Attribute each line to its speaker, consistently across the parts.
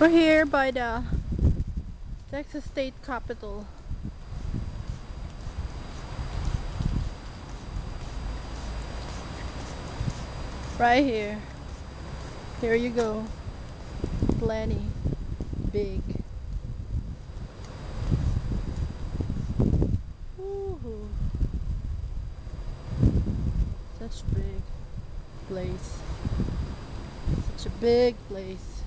Speaker 1: We're here by the Texas State Capitol. Right here. Here you go. Plenty. Big. Woohoo. Such big place. Such a big place.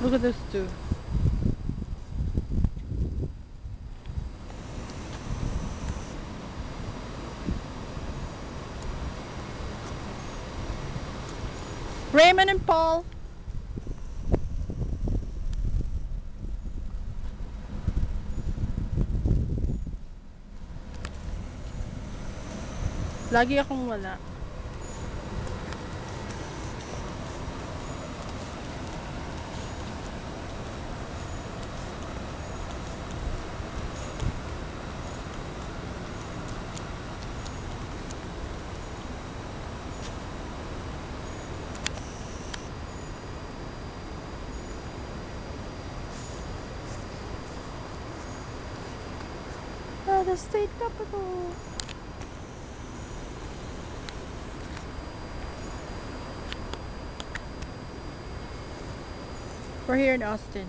Speaker 1: Look at this too. Raymond and Paul. Lagi akong wala. The state capitol. We're here in Austin,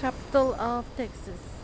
Speaker 1: capital of Texas.